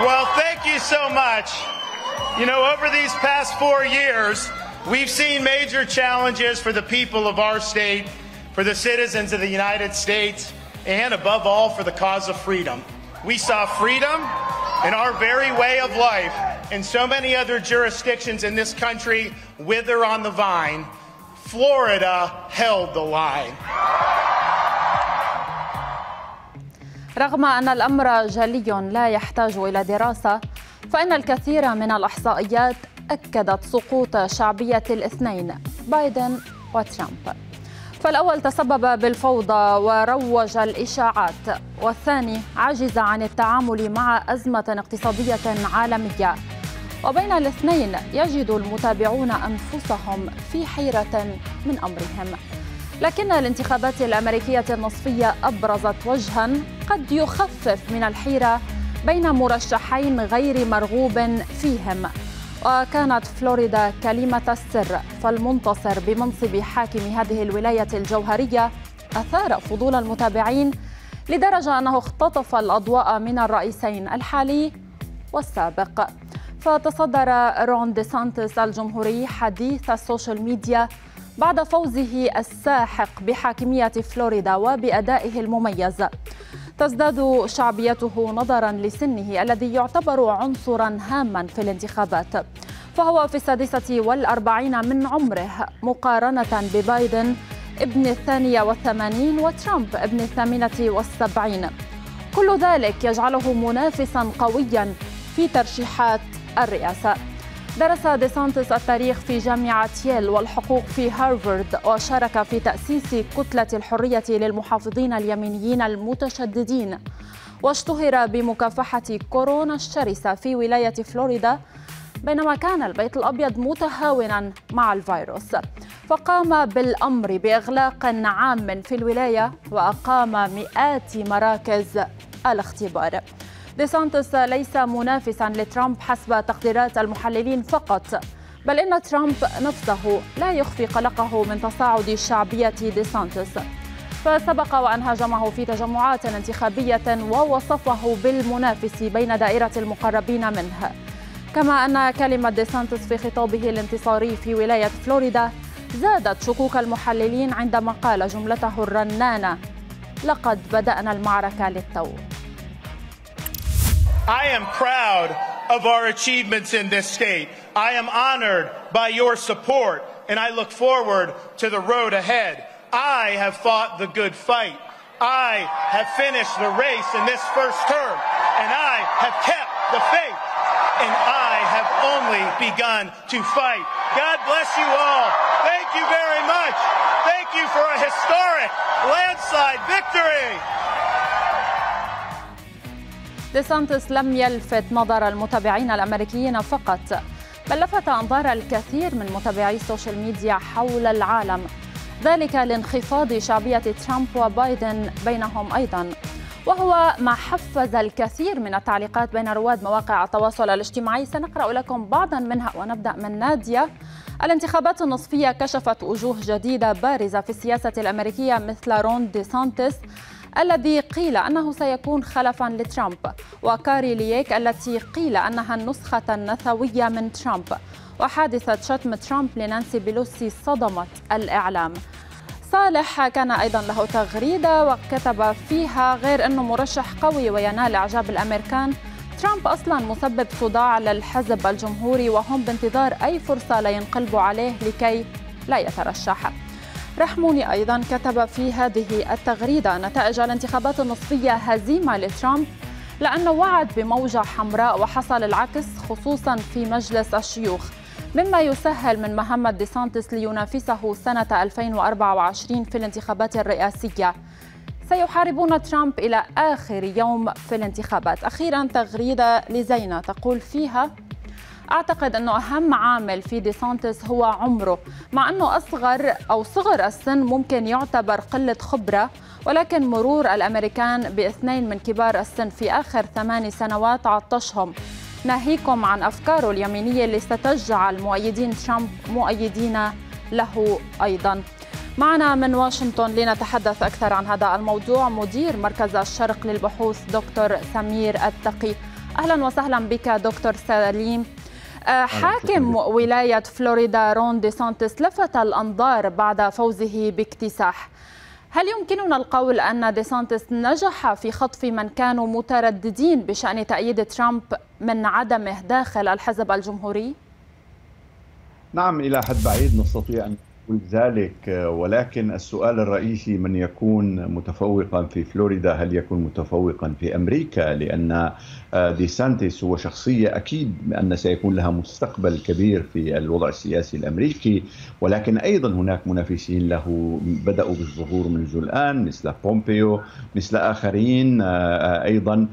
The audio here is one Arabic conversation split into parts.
Well, thank you so much. You know, over these past four years, we've seen major challenges for the people of our state, for the citizens of the United States, and above all, for the cause of freedom. We saw freedom in our very way of life in so many other jurisdictions in this country wither on the vine. Florida held the line. رغم أن الأمر جلي لا يحتاج إلى دراسة فإن الكثير من الإحصائيات أكدت سقوط شعبية الاثنين بايدن وترامب. فالأول تسبب بالفوضى وروج الإشاعات والثاني عجز عن التعامل مع أزمة اقتصادية عالمية. وبين الاثنين يجد المتابعون أنفسهم في حيرة من أمرهم. لكن الانتخابات الأمريكية النصفية أبرزت وجها قد يخفف من الحيرة بين مرشحين غير مرغوب فيهم. وكانت فلوريدا كلمة السر فالمنتصر بمنصب حاكم هذه الولاية الجوهرية أثار فضول المتابعين لدرجة أنه اختطف الأضواء من الرئيسين الحالي والسابق. فتصدر رون دي سانتس الجمهوري حديث السوشيال ميديا بعد فوزه الساحق بحاكمية فلوريدا وبأدائه المميز. تزداد شعبيته نظرا لسنه الذي يعتبر عنصرا هاما في الانتخابات. فهو في السادسة والأربعين من عمره مقارنة ببايدن ابن الثانية والثمانين وترامب ابن الثامنة والسبعين. كل ذلك يجعله منافسا قويا في ترشيحات الرئاسة. درس ديسانتس التاريخ في جامعة ييل والحقوق في هارفارد وشارك في تأسيس كتلة الحرية للمحافظين اليمينيين المتشددين. واشتهر بمكافحة كورونا الشرسة في ولاية فلوريدا بينما كان البيت الأبيض متهاونا مع الفيروس. فقام بالأمر بإغلاق عام في الولاية وأقام مئات مراكز الاختبار. ديسانتس ليس منافسا لترامب حسب تقديرات المحللين فقط بل إن ترامب نفسه لا يخفي قلقه من تصاعد شعبية ديسانتس فسبق وان هاجمه في تجمعات انتخابية ووصفه بالمنافس بين دائرة المقربين منه. كما أن كلمة ديسانتس في خطابه الانتصاري في ولاية فلوريدا زادت شكوك المحللين عندما قال جملته الرنانة لقد بدأنا المعركة للتو I am proud of our achievements in this state. I am honored by your support, and I look forward to the road ahead. I have fought the good fight. I have finished the race in this first term, and I have kept the faith, and I have only begun to fight. God bless you all. Thank you very much. Thank you for a historic landslide victory. ديسانتس لم يلفت نظر المتابعين الأمريكيين فقط بل لفت أنظار الكثير من متابعي السوشيال ميديا حول العالم ذلك لانخفاض شعبية ترامب وبايدن بينهم أيضا. وهو ما حفز الكثير من التعليقات بين رواد مواقع التواصل الاجتماعي. سنقرأ لكم بعضا منها ونبدأ من نادية. الانتخابات النصفية كشفت وجوه جديدة بارزة في السياسة الأمريكية مثل رون دي سانتس الذي قيل أنه سيكون خلفا لترامب وكاري لييك التي قيل أنها النسخة الأنثوية من ترامب وحادثة شتم ترامب لنانسي بيلوسي صدمت الإعلام. صالح كان أيضا له تغريدة وكتب فيها غير أنه مرشح قوي وينال إعجاب الأمريكان. ترامب أصلا مسبب صداع للحزب الجمهوري وهم بانتظار أي فرصة لينقلبوا عليه لكي لا يترشح. رحموني أيضا كتب في هذه التغريدة نتائج الانتخابات النصفية هزيمة لترامب لأنه وعد بموجة حمراء وحصل العكس خصوصا في مجلس الشيوخ مما يسهل من مهمة ديسانتس لينافسه سنة 2024 في الانتخابات الرئاسية. سيحاربون ترامب إلى آخر يوم في الانتخابات. أخيرا تغريدة لزينة تقول فيها أعتقد أنه أهم عامل في ديسانتس هو عمره مع أنه أصغر أو صغر السن ممكن يعتبر قلة خبرة ولكن مرور الأمريكان باثنين من كبار السن في آخر ثماني سنوات عطشهم. ناهيكم عن أفكاره اليمينية اللي ستجعل مؤيدين ترامب مؤيدين له أيضاً. معنا من واشنطن لنتحدث أكثر عن هذا الموضوع مدير مركز الشرق للبحوث دكتور سمير التقي. أهلا وسهلا بك دكتور سليم. حاكم ولاية فلوريدا رون دي سانتس لفت الأنظار بعد فوزه باكتساح هل يمكننا القول أن دي سانتس نجح في خطف من كانوا مترددين بشأن تأييد ترامب من عدمه داخل الحزب الجمهوري؟ نعم إلى حد بعيد نستطيع أن ذلك ولكن السؤال الرئيسي من يكون متفوقا في فلوريدا هل يكون متفوقا في أمريكا؟ لأن آه، دي سانتيس هو شخصية أكيد أن سيكون لها مستقبل كبير في الوضع السياسي الأمريكي ولكن أيضا هناك منافسين له بدأوا بالظهور منذ الآن مثل بومبيو مثل آخرين آه، آه، أيضا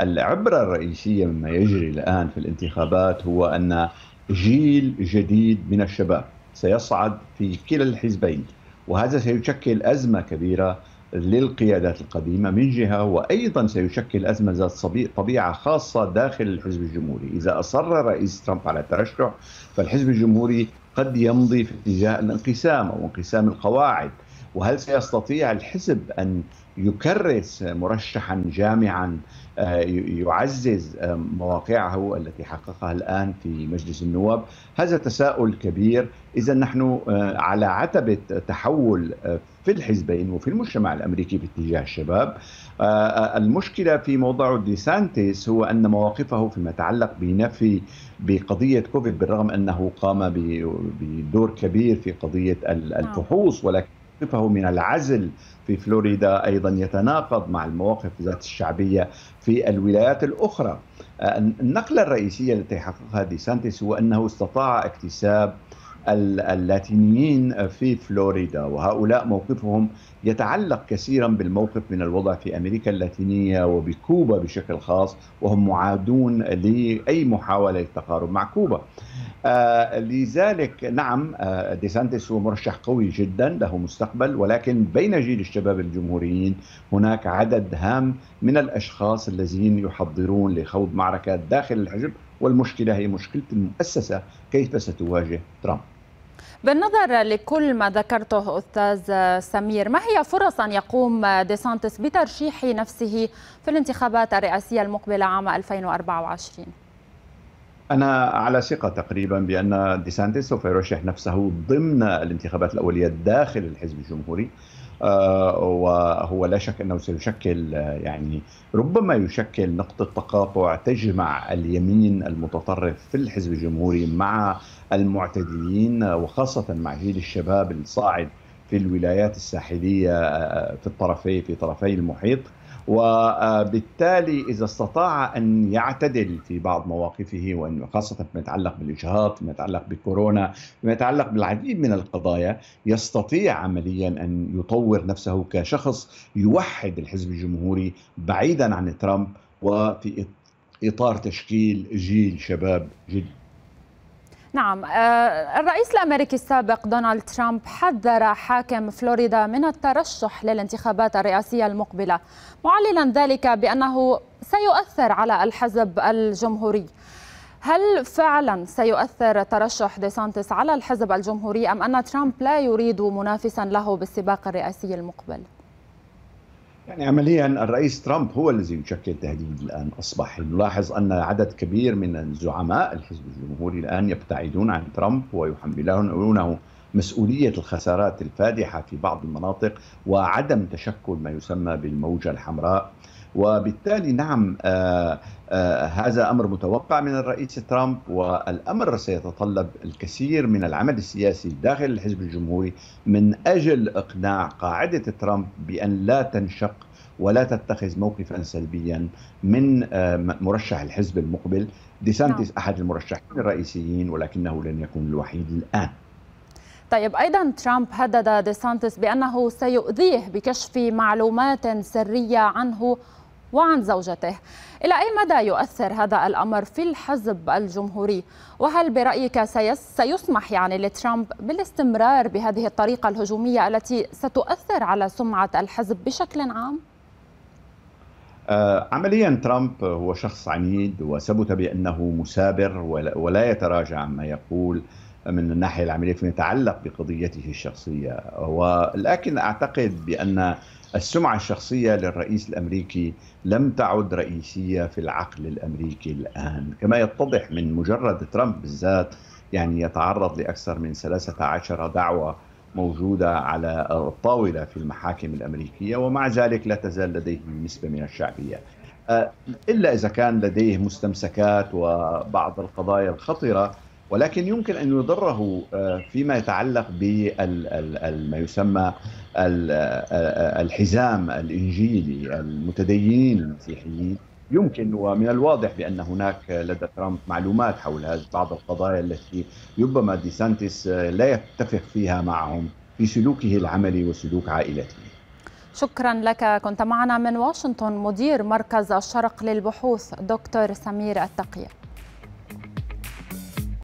العبرة الرئيسية مما يجري الآن في الانتخابات هو أن جيل جديد من الشباب. سيصعد في كلا الحزبين وهذا سيشكل أزمة كبيرة للقيادات القديمة من جهة وأيضا سيشكل أزمة ذات طبيعة خاصة داخل الحزب الجمهوري. إذا أصر رئيس ترامب على الترشح فالحزب الجمهوري قد يمضي في اتجاه الانقسام أو انقسام القواعد. وهل سيستطيع الحزب أن يكرس مرشحا جامعا يعزز آه، مواقعه التي حققها الآن في مجلس النواب هذا تساؤل كبير إذا نحن آه، على عتبة تحول في الحزبين وفي المجتمع الأمريكي باتجاه الشباب المشكلة في موضوع ديسانتيس هو أن مواقفه فيما يتعلق بنفي بقضية كوفيد بالرغم أنه قام بدور كبير في قضية نعم. الفحوص ولكن موقفه من العزل في فلوريدا أيضا يتناقض مع المواقف ذات الشعبية في الولايات الأخرى. النقلة الرئيسية التي حققها دي سانتيس هو أنه استطاع اكتساب اللاتينيين في فلوريدا وهؤلاء موقفهم يتعلق كثيرا بالموقف من الوضع في أمريكا اللاتينية وبكوبا بشكل خاص وهم معادون لأي محاولة للتقارب مع كوبا. آه لذلك نعم آه ديسانتس هو مرشح قوي جدا له مستقبل ولكن بين جيل الشباب الجمهوريين هناك عدد هام من الأشخاص الذين يحضرون لخوض معركة داخل الحزب والمشكلة هي مشكلة المؤسسه كيف ستواجه ترامب؟ بالنظر لكل ما ذكرته أستاذ سمير ما هي فرص أن يقوم ديسانتس بترشيح نفسه في الانتخابات الرئاسية المقبلة عام 2024 أنا على ثقة تقريبا بأن ديسانتس سوف يرشح نفسه ضمن الانتخابات الأولية داخل الحزب الجمهوري. آه، وهو لا شك أنه سيشكل يعني ربما يشكل نقطة تقاطع تجمع اليمين المتطرف في الحزب الجمهوري مع المعتدلين وخاصة مع جيل الشباب الصاعد في الولايات الساحلية آه، في الطرفي في طرفي المحيط. وبالتالي إذا استطاع أن يعتدل في بعض مواقفه وإن خاصة فيما يتعلق بالإجهاض، فيما يتعلق بكورونا، فيما يتعلق بالعديد من القضايا، يستطيع عمليا أن يطور نفسه كشخص يوحد الحزب الجمهوري بعيدا عن ترامب وفي إطار تشكيل جيل شباب جديد. نعم. آه، الرئيس الأمريكي السابق دونالد ترامب حذر حاكم فلوريدا من الترشح للانتخابات الرئاسية المقبلة معللا ذلك بأنه سيؤثر على الحزب الجمهوري. هل فعلا سيؤثر ترشح ديسانتس على الحزب الجمهوري أم أن ترامب لا يريد منافسا له بالسباق الرئاسي المقبل؟ يعني عمليا الرئيس ترامب هو الذي يشكل تهديد الآن. أصبح نلاحظ أن عدد كبير من زعماء الحزب الجمهوري الآن يبتعدون عن ترامب ويحملونه مسؤولية الخسارات الفادحة في بعض المناطق وعدم تشكل ما يسمى بالموجة الحمراء. وبالتالي نعم آه آه هذا أمر متوقع من الرئيس ترامب والأمر سيتطلب الكثير من العمل السياسي داخل الحزب الجمهوري من أجل إقناع قاعدة ترامب بأن لا تنشق ولا تتخذ موقفا سلبيا من آه مرشح الحزب المقبل ديسانتيس نعم. أحد المرشحين الرئيسيين ولكنه لن يكون الوحيد الآن طيب أيضا ترامب هدد ديسانتس بأنه سيؤذيه بكشف معلومات سرية عنه وعن زوجته. إلى أي مدى يؤثر هذا الأمر في الحزب الجمهوري؟ وهل برأيك سيسمح يعني لترامب بالاستمرار بهذه الطريقة الهجومية التي ستؤثر على سمعة الحزب بشكل عام؟ آه عمليا ترامب هو شخص عنيد وثبت بأنه مثابر ولا يتراجع عما يقول من الناحية العملية فيما يتعلق بقضيته الشخصية. ولكن أعتقد بأن السمعة الشخصية للرئيس الأمريكي لم تعد رئيسية في العقل الأمريكي الآن كما يتضح من مجرد ترامب بالذات يعني يتعرض لأكثر من 13 دعوة موجودة على الطاولة في المحاكم الأمريكية ومع ذلك لا تزال لديه نسبة من الشعبية. آه، إلا إذا كان لديه مستمسكات وبعض القضايا الخطرة ولكن يمكن أن يضره آه، فيما يتعلق بما يسمى الحزام الإنجيلي المتدينين المسيحيين يمكن ومن الواضح بأن هناك لدى ترامب معلومات حول هذه بعض القضايا التي ربما ديسانتيس لا يتفق فيها معهم في سلوكه العملي وسلوك عائلته. شكرا لك كنت معنا من واشنطن مدير مركز الشرق للبحوث دكتور سمير التقيه.